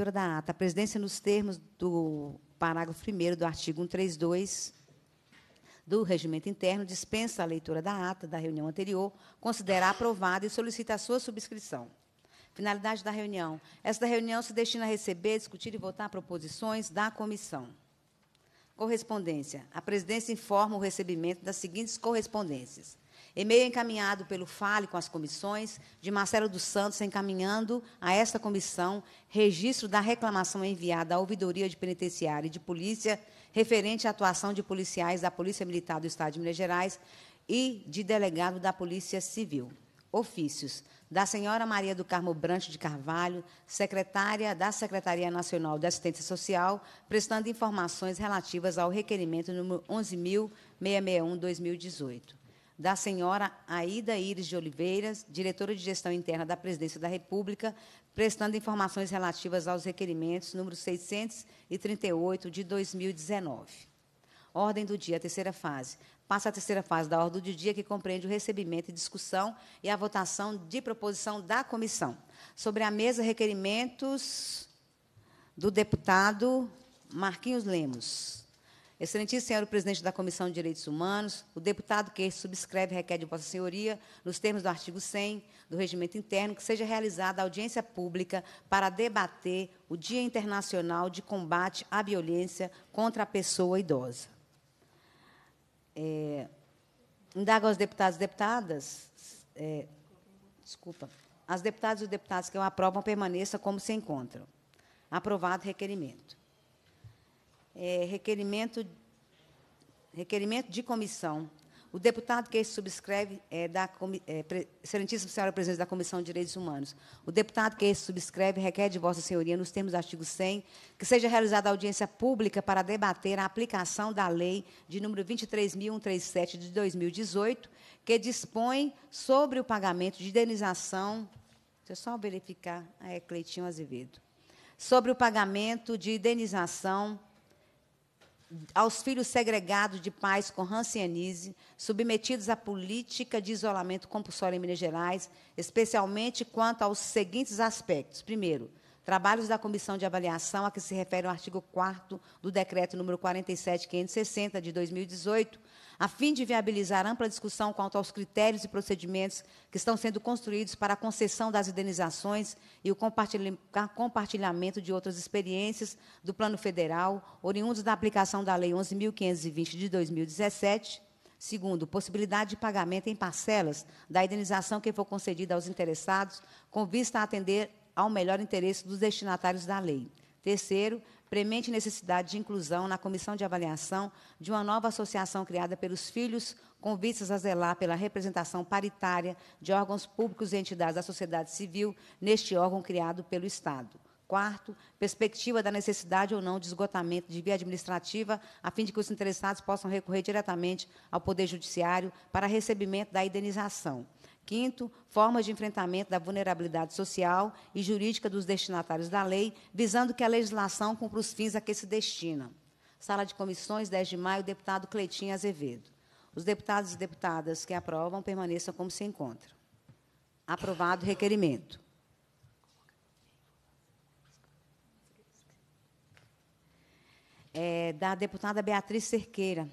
Leitura da ata. A presidência, nos termos do parágrafo 1 do artigo 132 do regimento interno, dispensa a leitura da ata da reunião anterior, considera aprovada e solicita a sua subscrição. Finalidade da reunião. Esta reunião se destina a receber, discutir e votar proposições da comissão. Correspondência. A presidência informa o recebimento das seguintes correspondências. E-mail encaminhado pelo FALE com as comissões, de Marcelo dos Santos, encaminhando a esta comissão registro da reclamação enviada à Ouvidoria de Penitenciária e de Polícia referente à atuação de policiais da Polícia Militar do Estado de Minas Gerais e de delegado da Polícia Civil. Ofícios da senhora Maria do Carmo Brancho de Carvalho, secretária da Secretaria Nacional de Assistência Social, prestando informações relativas ao requerimento número 11.661-2018. Da senhora Aida Iris de Oliveiras, diretora de Gestão Interna da Presidência da República, prestando informações relativas aos requerimentos número 638 de 2019. Ordem do dia, terceira fase passa à terceira fase da ordem do dia, que compreende o recebimento e discussão e a votação de proposição da comissão. Sobre a mesa, requerimentos do deputado Marquinhos Lemos. Excelentíssimo senhor presidente da Comissão de Direitos Humanos, o deputado que subscreve requer de Vossa Senhoria, nos termos do artigo 100 do Regimento Interno, que seja realizada audiência pública para debater o Dia Internacional de Combate à Violência contra a Pessoa Idosa. É, indago aos deputados e deputadas, é, desculpa, as deputadas e os deputados que o aprovam permaneçam como se encontram. Aprovado requerimento. É, requerimento, requerimento de comissão o deputado que subscreve é da é, excelentíssima senhora presidente da Comissão de Direitos Humanos. O deputado que subscreve requer de Vossa Senhoria, nos termos do artigo 100, que seja realizada audiência pública para debater a aplicação da lei de número 23.137 de 2018, que dispõe sobre o pagamento de indenização. Deixa eu só verificar. É Cleitinho Azevedo. Sobre o pagamento de indenização aos filhos segregados de pais com rancianise, submetidos à política de isolamento compulsório em Minas Gerais, especialmente quanto aos seguintes aspectos. Primeiro, trabalhos da comissão de avaliação a que se refere o artigo 4 do decreto número 47560 de 2018, a fim de viabilizar ampla discussão quanto aos critérios e procedimentos que estão sendo construídos para a concessão das indenizações e o compartilhamento de outras experiências do Plano Federal, oriundos da aplicação da Lei 11.520 de 2017. Segundo, possibilidade de pagamento em parcelas da indenização que for concedida aos interessados, com vista a atender ao melhor interesse dos destinatários da lei. Terceiro, premente necessidade de inclusão na comissão de avaliação de uma nova associação criada pelos filhos, com vistas a zelar pela representação paritária de órgãos públicos e entidades da sociedade civil neste órgão criado pelo Estado. Quarto, perspectiva da necessidade ou não de esgotamento de via administrativa, a fim de que os interessados possam recorrer diretamente ao Poder Judiciário para recebimento da indenização. Quinto, formas de enfrentamento da vulnerabilidade social e jurídica dos destinatários da lei, visando que a legislação cumpra os fins a que se destina. Sala de Comissões, 10 de maio, deputado Cleitinho Azevedo. Os deputados e deputadas que aprovam permaneçam como se encontram. Aprovado o requerimento. É, da deputada Beatriz Cerqueira.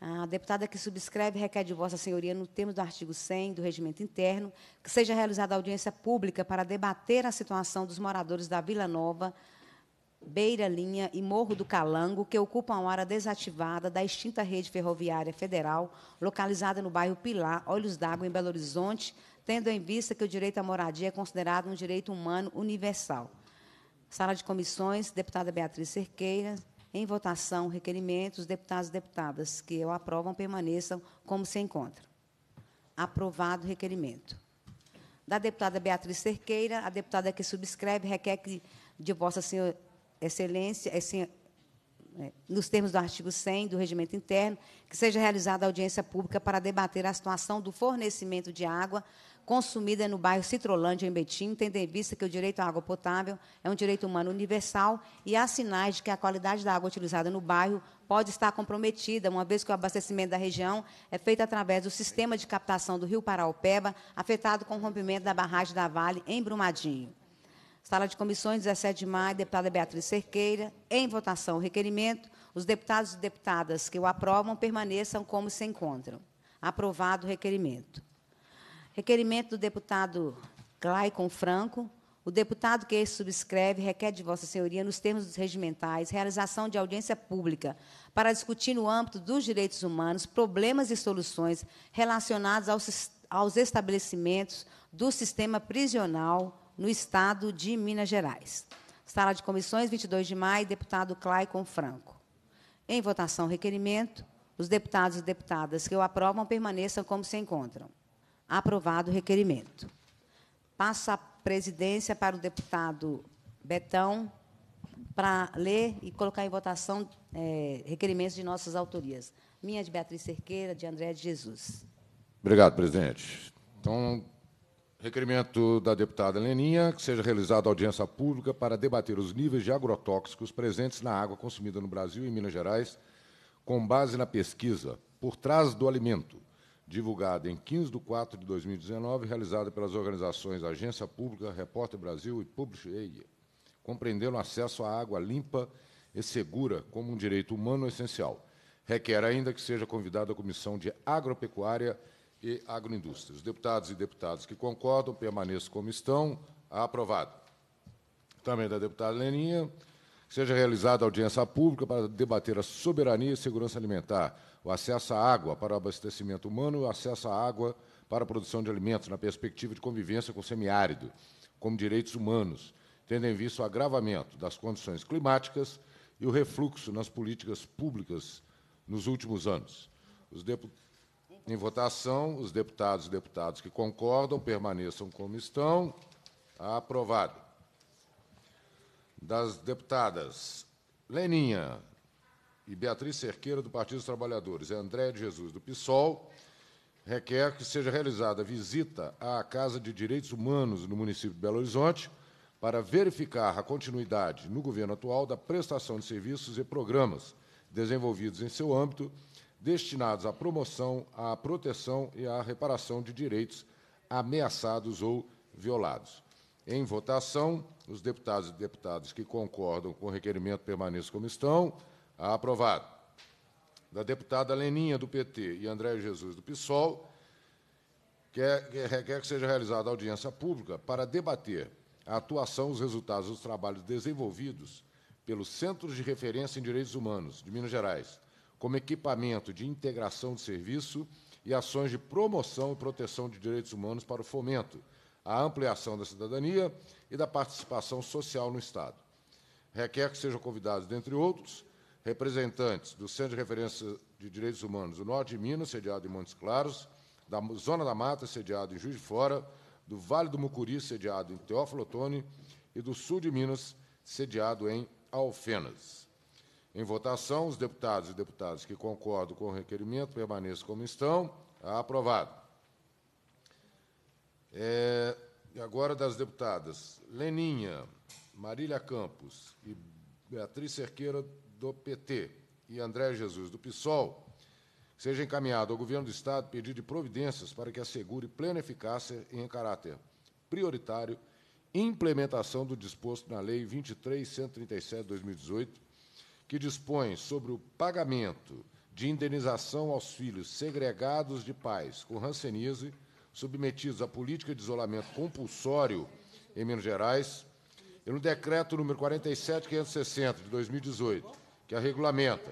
A deputada que subscreve requer de Vossa Senhoria, no termo do artigo 100 do Regimento Interno, que seja realizada audiência pública para debater a situação dos moradores da Vila Nova, Beira Linha e Morro do Calango, que ocupam a área desativada da extinta rede ferroviária federal, localizada no bairro Pilar, Olhos d'Água, em Belo Horizonte, tendo em vista que o direito à moradia é considerado um direito humano universal. Sala de comissões, deputada Beatriz Cerqueira, em votação, requerimentos, deputados e deputadas que o aprovam permaneçam como se encontram. Aprovado o requerimento. Da deputada Beatriz Cerqueira, a deputada que subscreve requer que, de Vossa Senhor, Excelência, assim, nos termos do artigo 100 do Regimento Interno, que seja realizada audiência pública para debater a situação do fornecimento de água consumida no bairro Citrolândia, em Betim, tendo em vista que o direito à água potável é um direito humano universal e há sinais de que a qualidade da água utilizada no bairro pode estar comprometida, uma vez que o abastecimento da região é feito através do sistema de captação do rio Paraupeba, afetado com o rompimento da barragem da Vale, em Brumadinho. Sala de Comissões, 17 de maio, deputada Beatriz Cerqueira. Em votação, o requerimento. Os deputados e deputadas que o aprovam permaneçam como se encontram. Aprovado o requerimento. Requerimento do deputado Claicon Franco. O deputado que subscreve requer de Vossa Senhoria, nos termos regimentais, realização de audiência pública para discutir no âmbito dos direitos humanos problemas e soluções relacionados aos, aos estabelecimentos do sistema prisional no Estado de Minas Gerais. Sala de Comissões, 22 de maio, deputado Claicon Franco. Em votação, requerimento. Os deputados e deputadas que o aprovam permaneçam como se encontram. Aprovado o requerimento. Passo a presidência para o deputado Betão para ler e colocar em votação é, requerimentos de nossas autorias. Minha de Beatriz Cerqueira, de André de Jesus. Obrigado, presidente. Então, requerimento da deputada Leninha, que seja realizada audiência pública para debater os níveis de agrotóxicos presentes na água consumida no Brasil e em Minas Gerais, com base na pesquisa Por Trás do Alimento, divulgada em 15 de 4 de 2019, realizada pelas organizações Agência Pública, Repórter Brasil e Publish compreendendo acesso à água limpa e segura como um direito humano essencial. Requer ainda que seja convidada a Comissão de Agropecuária e Agroindústria. Os deputados e deputadas que concordam permaneçam como estão. Aprovado. Também da deputada Leninha, seja realizada audiência pública para debater a soberania e segurança alimentar, o acesso à água para o abastecimento humano e o acesso à água para a produção de alimentos, na perspectiva de convivência com o semiárido, como direitos humanos, tendo em vista o agravamento das condições climáticas e o refluxo nas políticas públicas nos últimos anos. Em votação, os deputados e deputadas que concordam permaneçam como estão. Aprovado. Das deputadas Leninha e Beatriz Cerqueira, do Partido dos Trabalhadores, e André de Jesus, do PSOL, requer que seja realizada visita à Casa de Direitos Humanos no município de Belo Horizonte, para verificar a continuidade no governo atual da prestação de serviços e programas desenvolvidos em seu âmbito, destinados à promoção, à proteção e à reparação de direitos ameaçados ou violados. Em votação, os deputados e deputadas que concordam com o requerimento permaneçam como estão. Aprovado. Da deputada Leninha, do PT, e André Jesus, do PSOL, quer, requer que seja realizada audiência pública para debater a atuação, os resultados dos trabalhos desenvolvidos pelos Centros de Referência em Direitos Humanos de Minas Gerais, como equipamento de integração de serviço e ações de promoção e proteção de direitos humanos para o fomento, a ampliação da cidadania e da participação social no Estado. Requer que sejam convidados, dentre outros, representantes do Centro de Referência de Direitos Humanos do Norte de Minas, sediado em Montes Claros, da Zona da Mata, sediado em Juiz de Fora, do Vale do Mucuri, sediado em Teófilo Otoni, e do Sul de Minas, sediado em Alfenas. Em votação, os deputados e deputadas que concordam com o requerimento permaneçam como estão. Aprovado. É, agora das deputadas Leninha, Marília Campos e Beatriz Cerqueira, do PT, e André Jesus, do PSOL, seja encaminhado ao Governo do Estado pedido de providências para que assegure plena eficácia em caráter prioritário, implementação do disposto na Lei 23.137 de 2018, que dispõe sobre o pagamento de indenização aos filhos segregados de pais com rancenise, submetidos à política de isolamento compulsório em Minas Gerais, e no decreto número 47560 de 2018, que a regulamenta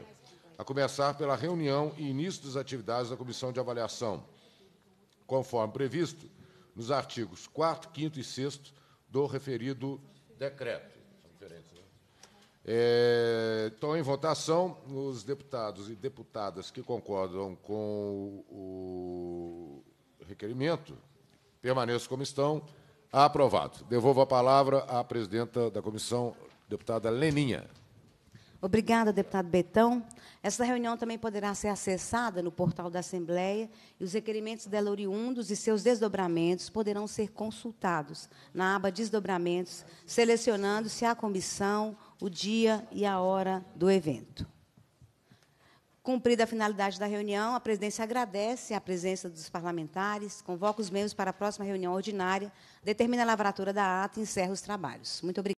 a começar pela reunião e início das atividades da Comissão de Avaliação, conforme previsto nos artigos 4, 5 e 6 do referido decreto. Né? É, então, em votação, os deputados e deputadas que concordam com o requerimento permaneçam como estão. Aprovado. Devolvo a palavra à presidenta da comissão, deputada Leninha. Obrigada, deputado Betão. Essa reunião também poderá ser acessada no portal da Assembleia e os requerimentos dela oriundos e seus desdobramentos poderão ser consultados na aba Desdobramentos, selecionando-se a comissão, o dia e a hora do evento. Cumprida a finalidade da reunião, a presidência agradece a presença dos parlamentares, convoca os membros para a próxima reunião ordinária, determina a lavratura da ata e encerra os trabalhos. Muito obrigada.